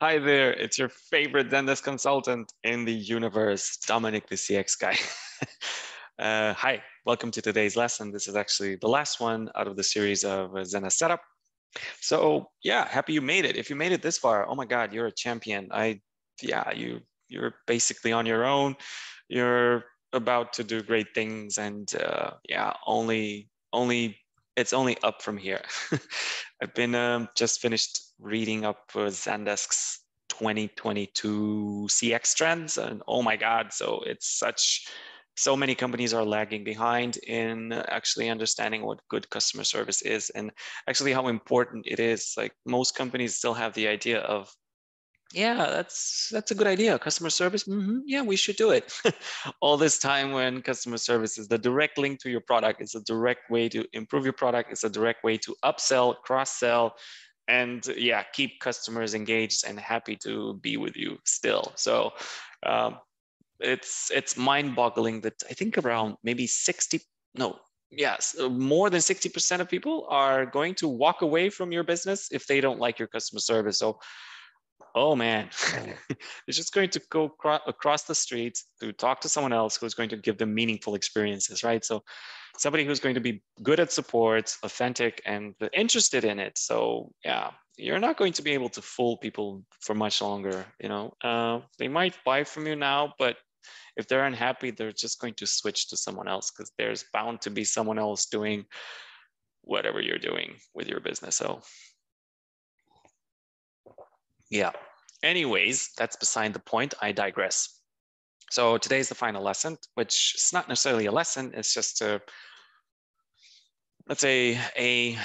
Hi there, it's your favorite Zendesk consultant in the universe, Dominic the CX guy. uh, hi, welcome to today's lesson. This is actually the last one out of the series of Zendesk Setup. So yeah, happy you made it. If you made it this far, oh my God, you're a champion. I, yeah, you, you're basically on your own. You're about to do great things and uh, yeah, only, only it's only up from here. I've been um, just finished reading up uh, Zendesk's 2022 CX trends, and oh my God, so it's such so many companies are lagging behind in actually understanding what good customer service is and actually how important it is like most companies still have the idea of yeah that's that's a good idea customer service mm-hmm. yeah we should do it all this time when customer service is the direct link to your product it's a direct way to improve your product it's a direct way to upsell cross sell and yeah keep customers engaged and happy to be with you still. So um, it's it's mind boggling that i think around maybe 60 no yes more than 60% of people are going to walk away from your business if they don't like your customer service. So oh man, it's just going to go across the street to talk to someone else who's going to give them meaningful experiences, right? So somebody who's going to be good at support, authentic, and interested in it. So yeah, you're not going to be able to fool people for much longer. You know, uh, they might buy from you now, but if they're unhappy, they're just going to switch to someone else because there's bound to be someone else doing whatever you're doing with your business. So yeah. Anyways, that's beside the point. I digress. So today's the final lesson, which is not necessarily a lesson. It's just a, let's say, a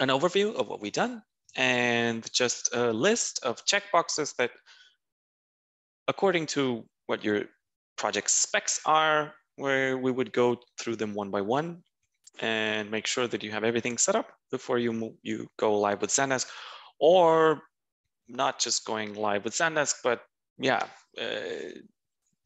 an overview of what we've done and just a list of checkboxes that, according to what your project specs are, where we would go through them one by one and make sure that you have everything set up before you you go live with Zendesk, or not just going live with Zendesk, but yeah, uh,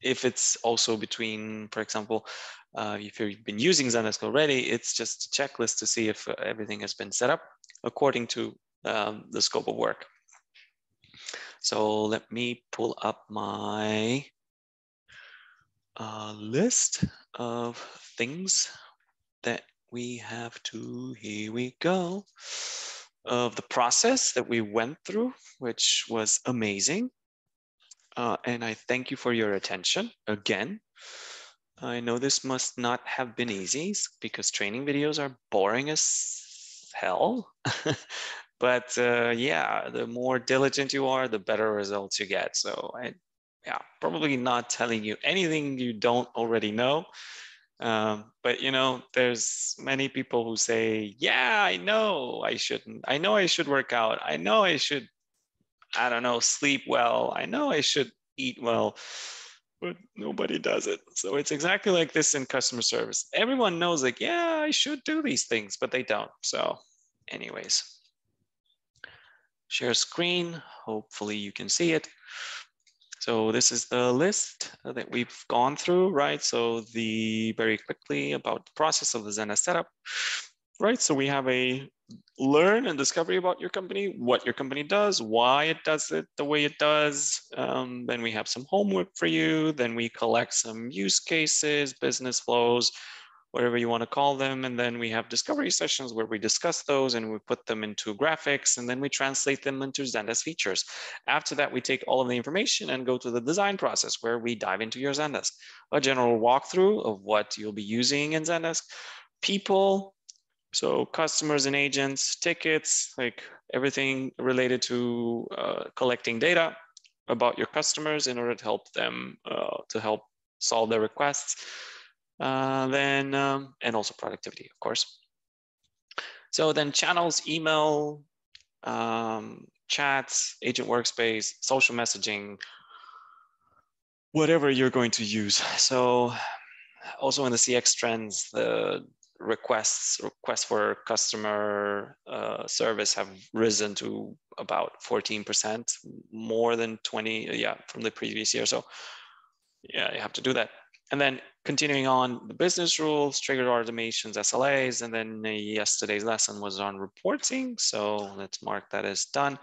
if it's also between, for example, uh, if you've been using Zendesk already, it's just a checklist to see if everything has been set up according to um, the scope of work. So let me pull up my uh, list of things that we have to, here we go, of the process that we went through, which was amazing. Uh, and I thank you for your attention again. I know this must not have been easy because training videos are boring as hell. but uh, yeah, the more diligent you are, the better results you get. So I, yeah, probably not telling you anything you don't already know. Um, but you know, there's many people who say, "Yeah, I know I shouldn't. I know I should work out. I know I should, I don't know, sleep well. I know I should eat well." But nobody does it. So it's exactly like this in customer service. Everyone knows, like, yeah, I should do these things, but they don't. So, anyways, share screen. Hopefully, you can see it. So this is the list that we've gone through, right? So the very quickly about the process of the Zendesk setup, right? So we have a learn and discovery about your company, what your company does, why it does it the way it does. Um, then we have some homework for you. Then we collect some use cases, business flows, whatever you want to call them. And then we have discovery sessions where we discuss those and we put them into graphics and then we translate them into Zendesk features. After that, we take all of the information and go to the design process where we dive into your Zendesk. A general walkthrough of what you'll be using in Zendesk, people, so customers and agents, tickets, like everything related to uh, collecting data about your customers in order to help them, uh, to help solve their requests uh, then, um, and also productivity, of course. So then channels, email, um, chats, agent workspace, social messaging, whatever you're going to use. So also in the CX trends, the requests requests for customer uh, service have risen to about 14%, more than 20, yeah, from the previous year. So yeah, you have to do that. And then continuing on the business rules, trigger automations, SLAs, and then yesterday's lesson was on reporting. So let's mark that as done.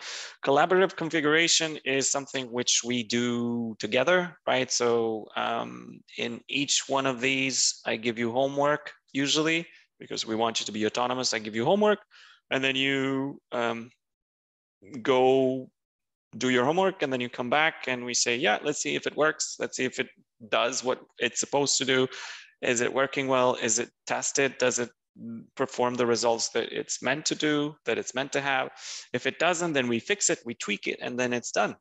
Collaborative configuration is something which we do together, right? So um, in each one of these, I give you homework usually because we want you to be autonomous. I give you homework and then you um, go do your homework and then you come back and we say, yeah, let's see if it works. Let's see if it does what it's supposed to do. Is it working well? Is it tested? Does it perform the results that it's meant to do, that it's meant to have? If it doesn't, then we fix it, we tweak it, and then it's done.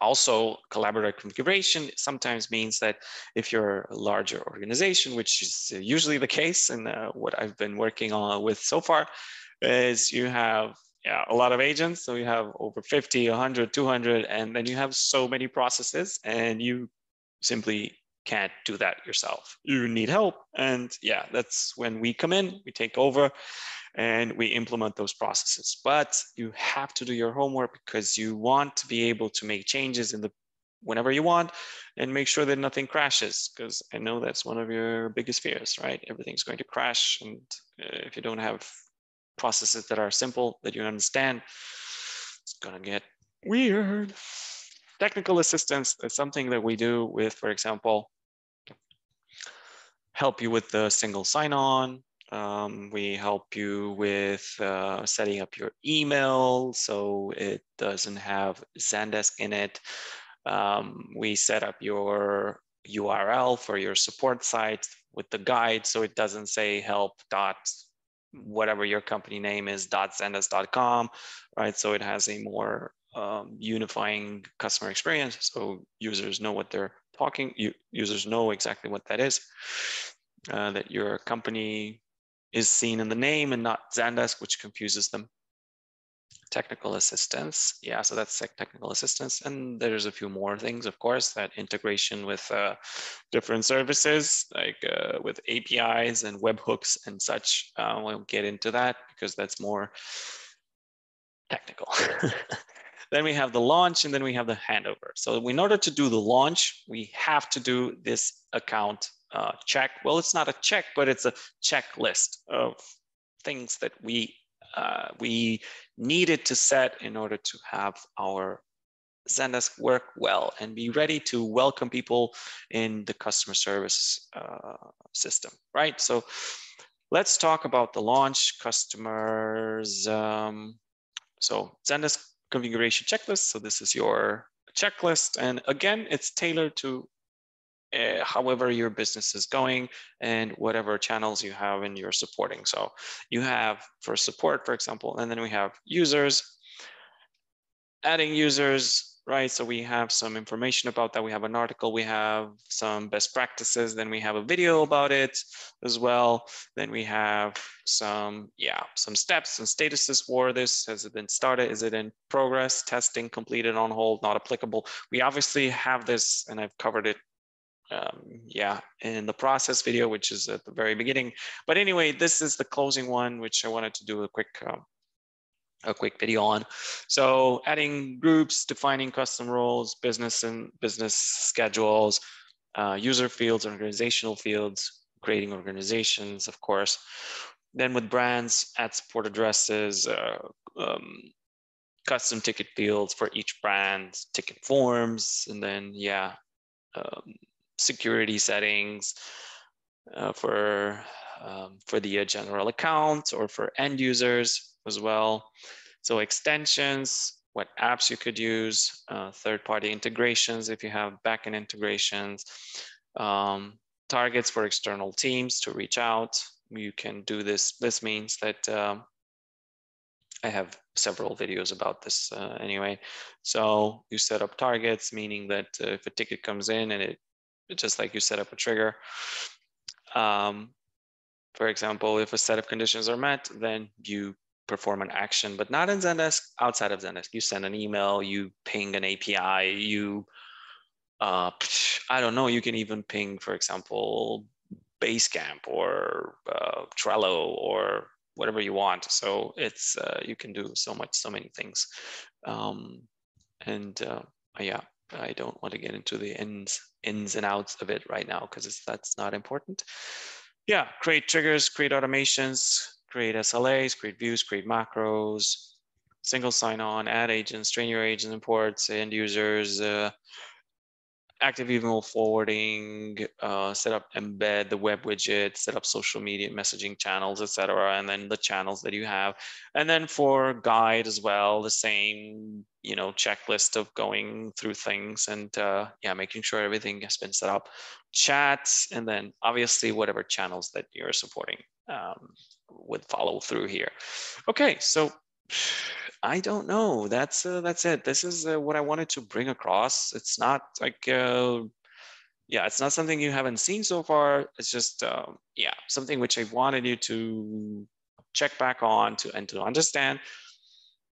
Also, collaborative configuration sometimes means that if you're a larger organization, which is usually the case and uh, what I've been working on with so far, is you have yeah, a lot of agents. So you have over 50, 100, 200, and then you have so many processes and you simply can't do that yourself. You need help. And yeah, that's when we come in, we take over and we implement those processes. But you have to do your homework because you want to be able to make changes in the whenever you want and make sure that nothing crashes because I know that's one of your biggest fears, right? Everything's going to crash. And uh, if you don't have processes that are simple, that you understand, it's gonna get weird. Technical assistance is something that we do with, for example, help you with the single sign-on. Um, we help you with uh, setting up your email so it doesn't have Zendesk in it. Um, we set up your URL for your support site with the guide so it doesn't say help dot whatever your company name is dot .zendesk.com, right? So it has a more um, unifying customer experience. So users know what they're talking, users know exactly what that is, uh, that your company is seen in the name and not Zendesk, which confuses them technical assistance. Yeah, so that's technical assistance. And there's a few more things, of course, that integration with uh, different services, like uh, with APIs and webhooks and such. Uh, we'll get into that because that's more technical. then we have the launch and then we have the handover. So in order to do the launch, we have to do this account uh, check. Well, it's not a check, but it's a checklist of things that we uh, we needed to set in order to have our Zendesk work well and be ready to welcome people in the customer service uh, system, right? So let's talk about the launch customers. Um, so Zendesk configuration checklist. So this is your checklist. And again, it's tailored to uh, however your business is going and whatever channels you have in your supporting. So you have for support, for example, and then we have users, adding users, right? So we have some information about that. We have an article, we have some best practices, then we have a video about it as well. Then we have some, yeah, some steps and statuses for this. Has it been started? Is it in progress? Testing completed on hold, not applicable. We obviously have this, and I've covered it um, yeah, in the process video, which is at the very beginning. But anyway, this is the closing one, which I wanted to do a quick um, a quick video on. So adding groups, defining custom roles, business and business schedules, uh, user fields, organizational fields, creating organizations, of course. Then with brands, add support addresses, uh, um, custom ticket fields for each brand, ticket forms, and then yeah, um, security settings uh, for, um, for the general account or for end users as well. So extensions, what apps you could use, uh, third-party integrations if you have backend integrations, um, targets for external teams to reach out. You can do this. This means that um, I have several videos about this uh, anyway. So you set up targets, meaning that uh, if a ticket comes in and it just like you set up a trigger. Um, for example, if a set of conditions are met, then you perform an action, but not in Zendesk, outside of Zendesk. You send an email, you ping an API, you, uh, I don't know, you can even ping, for example, Basecamp or uh, Trello or whatever you want. So it's, uh, you can do so much, so many things. Um, and uh, yeah, I don't want to get into the ins, ins and outs of it right now because that's not important. Yeah, create triggers, create automations, create SLAs, create views, create macros, single sign-on, add agents, train your agents, imports, end users, uh, active email forwarding, uh, set up embed the web widget, set up social media messaging channels, etc., and then the channels that you have. And then for guide as well, the same, you know, checklist of going through things and uh, yeah, making sure everything has been set up. Chats, and then obviously whatever channels that you're supporting um, would follow through here. Okay, so I don't know. That's uh, that's it. This is uh, what I wanted to bring across. It's not like uh, yeah, it's not something you haven't seen so far. It's just um, yeah, something which I wanted you to check back on to and to understand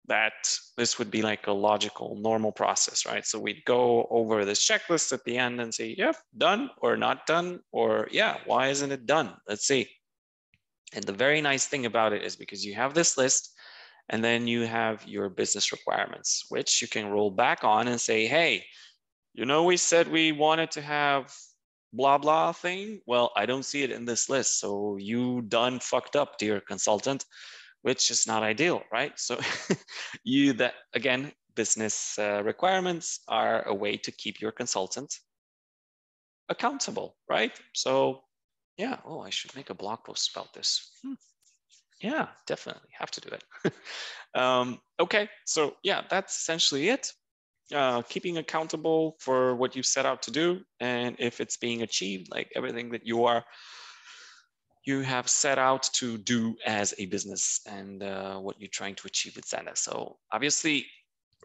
that this would be like a logical, normal process, right? So we'd go over this checklist at the end and say, yep, done or not done, or yeah, why isn't it done? Let's see. And the very nice thing about it is because you have this list, and then you have your business requirements, which you can roll back on and say, hey, you know, we said we wanted to have blah, blah thing. Well, I don't see it in this list. So you done fucked up, dear consultant, which is not ideal, right? So you that, again, business uh, requirements are a way to keep your consultant accountable, right? So yeah, oh, I should make a blog post about this. Hmm. Yeah, definitely have to do it. um, okay, so yeah, that's essentially it. Uh, keeping accountable for what you set out to do, and if it's being achieved, like everything that you are, you have set out to do as a business, and uh, what you're trying to achieve with Zendesk. So obviously,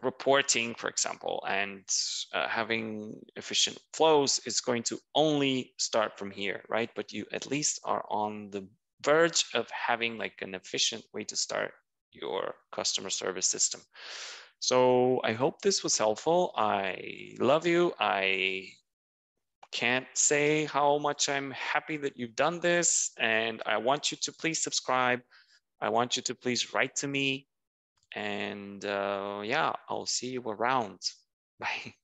reporting, for example, and uh, having efficient flows is going to only start from here, right? But you at least are on the verge of having like an efficient way to start your customer service system. So I hope this was helpful. I love you. I can't say how much I'm happy that you've done this. And I want you to please subscribe. I want you to please write to me. And uh, yeah, I'll see you around. Bye.